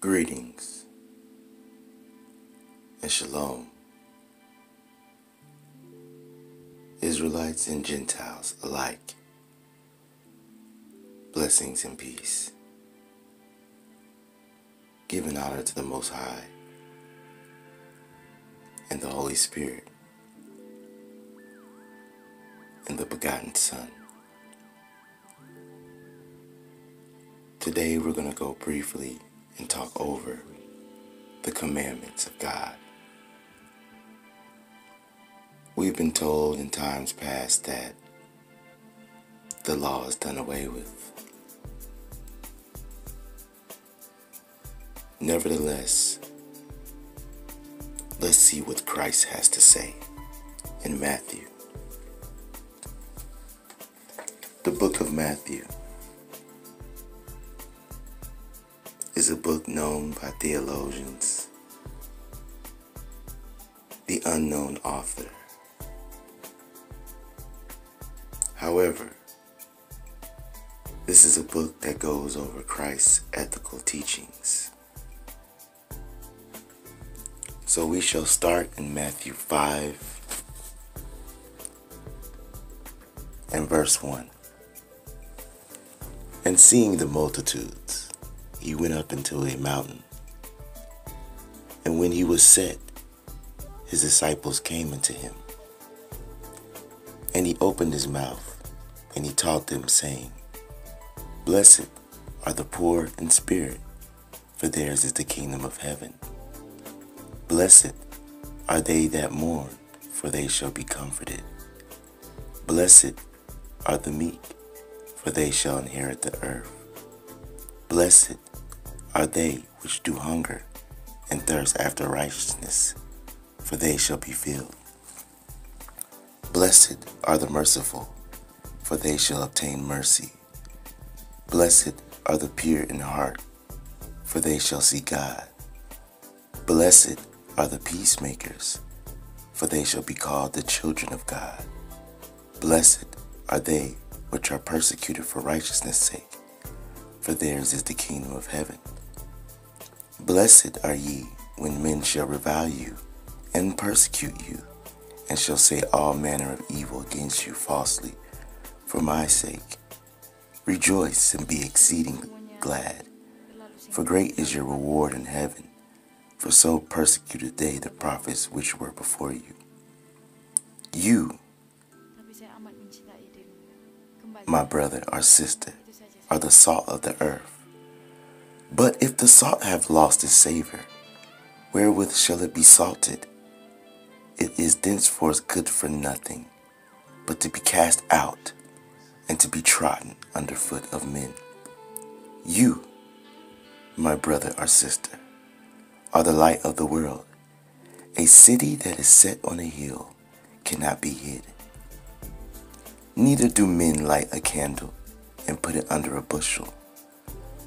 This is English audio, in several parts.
Greetings and shalom, Israelites and Gentiles alike. Blessings and peace. Giving honor to the Most High and the Holy Spirit and the begotten Son. Today we're going to go briefly and talk over the commandments of God. We've been told in times past that the law is done away with. Nevertheless, let's see what Christ has to say in Matthew. The book of Matthew a book known by theologians, the unknown author. However, this is a book that goes over Christ's ethical teachings. So we shall start in Matthew 5 and verse 1. And seeing the multitudes, he went up into a mountain. And when he was set, his disciples came unto him. And he opened his mouth, and he taught them, saying, Blessed are the poor in spirit, for theirs is the kingdom of heaven. Blessed are they that mourn, for they shall be comforted. Blessed are the meek, for they shall inherit the earth. Blessed are they which do hunger and thirst after righteousness, for they shall be filled. Blessed are the merciful, for they shall obtain mercy. Blessed are the pure in heart, for they shall see God. Blessed are the peacemakers, for they shall be called the children of God. Blessed are they which are persecuted for righteousness' sake, for theirs is the kingdom of heaven. Blessed are ye when men shall revile you and persecute you, and shall say all manner of evil against you falsely for my sake. Rejoice and be exceeding glad, for great is your reward in heaven for so persecuted they the prophets which were before you. You, my brother or sister, are the salt of the earth. But if the salt have lost its savor, wherewith shall it be salted? It is thenceforth good for nothing, but to be cast out and to be trodden under foot of men. You, my brother or sister, are the light of the world. A city that is set on a hill cannot be hid. Neither do men light a candle and put it under a bushel,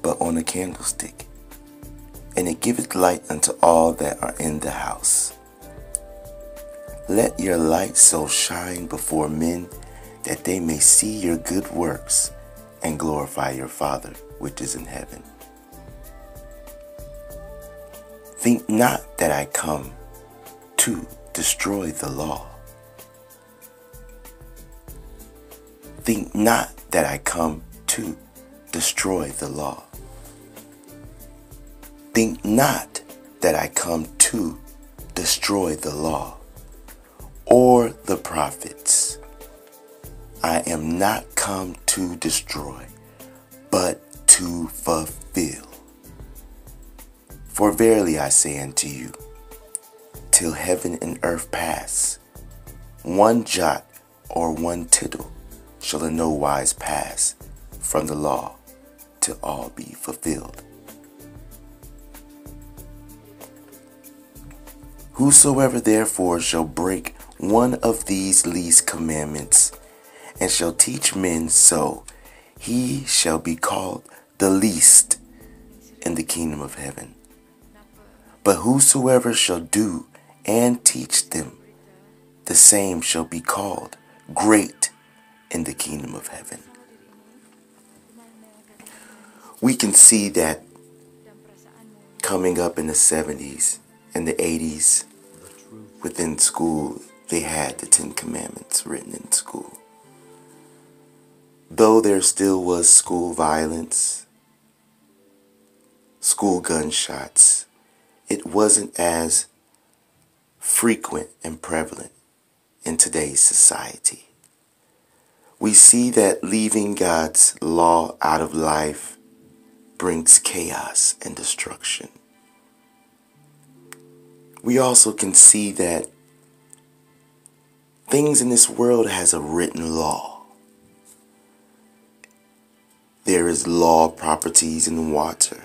but on a candlestick, and it giveth light unto all that are in the house. Let your light so shine before men that they may see your good works and glorify your Father which is in heaven. Think not that I come to destroy the law. Think not that I come to destroy the law. Think not that I come to destroy the law or the prophets. I am not come to destroy, but to fulfill. For verily I say unto you, till heaven and earth pass, one jot or one tittle shall in no wise pass from the law till all be fulfilled. Whosoever therefore shall break one of these least commandments and shall teach men so, he shall be called the least in the kingdom of heaven. But whosoever shall do and teach them, the same shall be called great in the kingdom of heaven. We can see that coming up in the 70s and the 80s within school, they had the Ten Commandments written in school. Though there still was school violence, school gunshots, it wasn't as frequent and prevalent in today's society. We see that leaving God's law out of life brings chaos and destruction. We also can see that things in this world has a written law. There is law properties in water.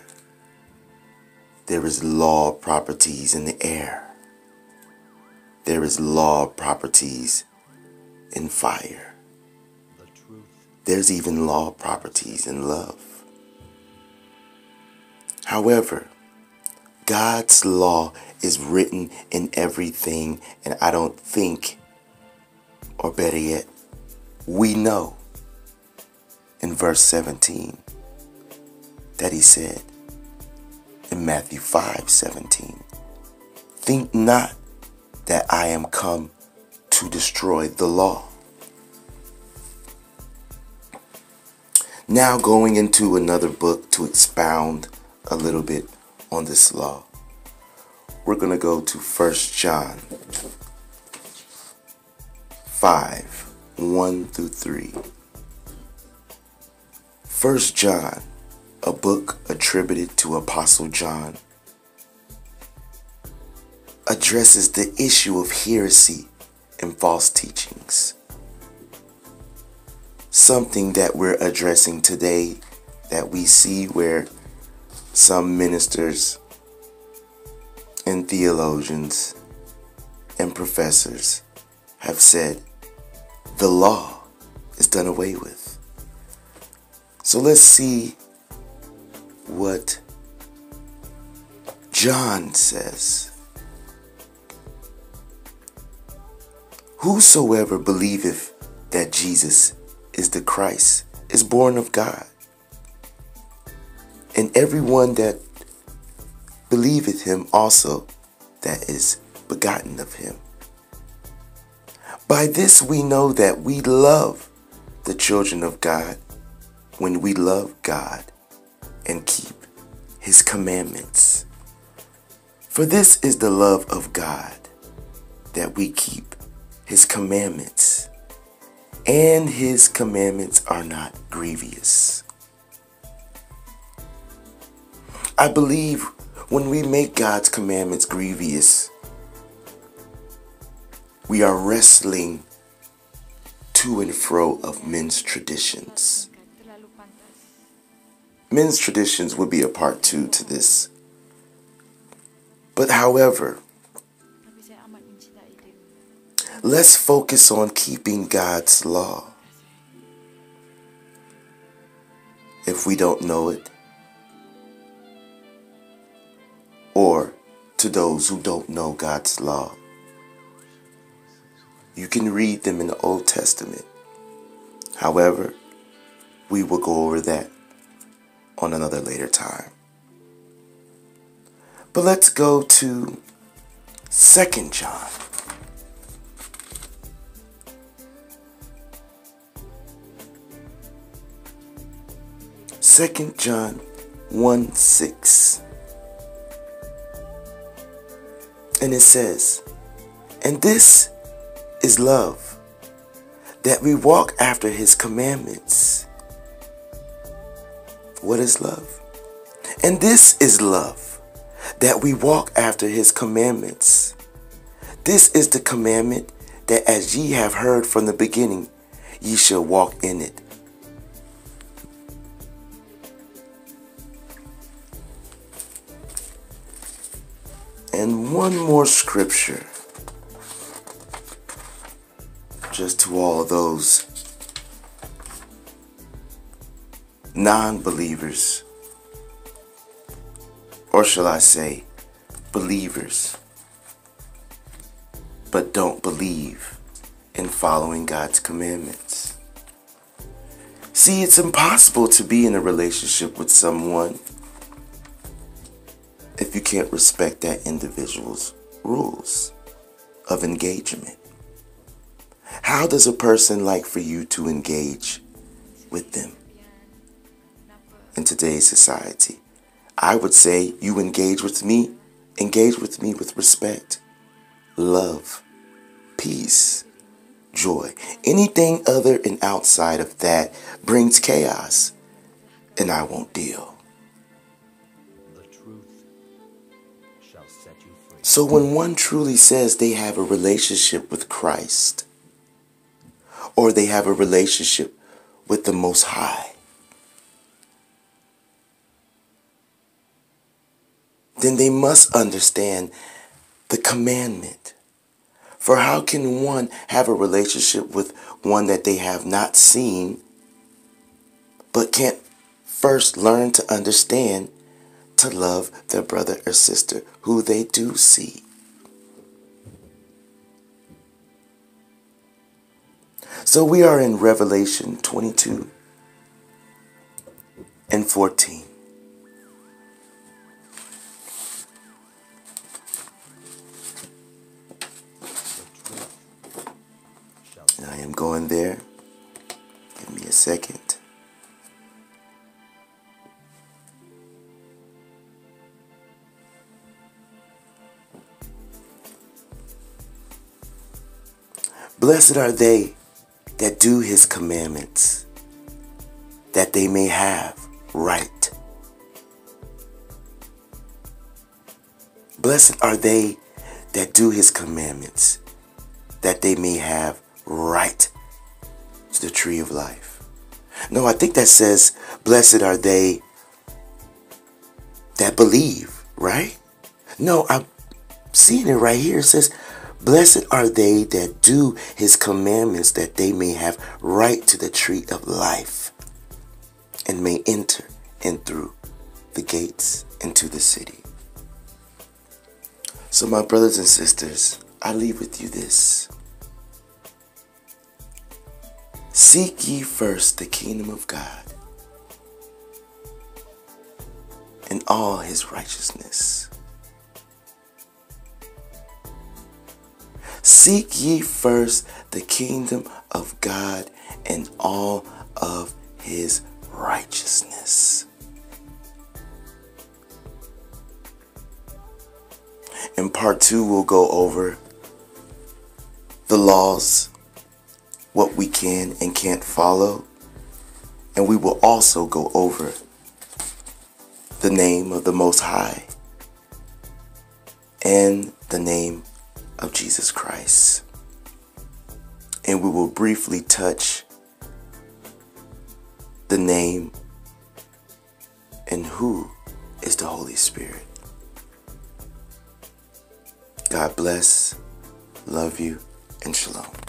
There is law properties in the air. There is law properties in fire. There's even law properties in love. However, God's law is written in everything, and I don't think, or better yet, we know in verse 17 that he said in Matthew 5 17, Think not that I am come to destroy the law. Now, going into another book to expound a little bit on this law, we're going to go to 1 John 5 1 through 3. 1 John, a book attributed to Apostle John, addresses the issue of heresy and false teachings something that we're addressing today that we see where some ministers and theologians and professors have said the law is done away with. So let's see what John says. Whosoever believeth that Jesus is the Christ, is born of God. And everyone that believeth him also that is begotten of him. By this we know that we love the children of God when we love God and keep his commandments. For this is the love of God, that we keep his commandments and his commandments are not grievous. I believe when we make God's commandments grievous, we are wrestling to and fro of men's traditions. Men's traditions would be a part two to this. But however, Let's focus on keeping God's law. If we don't know it, or to those who don't know God's law, you can read them in the Old Testament. However, we will go over that on another later time. But let's go to Second John. Second John 1 6. And it says, And this is love, that we walk after his commandments. What is love? And this is love, that we walk after his commandments. This is the commandment that as ye have heard from the beginning, ye shall walk in it. And one more scripture. Just to all those non believers, or shall I say, believers, but don't believe in following God's commandments. See, it's impossible to be in a relationship with someone can't respect that individual's rules of engagement? How does a person like for you to engage with them in today's society? I would say you engage with me, engage with me with respect, love, peace, joy. Anything other and outside of that brings chaos, and I won't deal. So when one truly says they have a relationship with Christ, or they have a relationship with the Most High, then they must understand the commandment. For how can one have a relationship with one that they have not seen, but can't first learn to understand to love their brother or sister who they do see. So we are in Revelation 22 and 14. I am going there. Give me a second. Blessed are they that do his commandments, that they may have right. Blessed are they that do his commandments, that they may have right to the tree of life. No, I think that says, Blessed are they that believe, right? No, I'm seeing it right here. It says, Blessed are they that do his commandments, that they may have right to the tree of life and may enter in through the gates into the city. So, my brothers and sisters, I leave with you this. Seek ye first the kingdom of God and all his righteousness Seek ye first the kingdom of God and all of his righteousness. In part two, we'll go over the laws, what we can and can't follow, and we will also go over the name of the Most High and the name of Jesus Christ. And we will briefly touch the name and who is the Holy Spirit. God bless, love you, and shalom.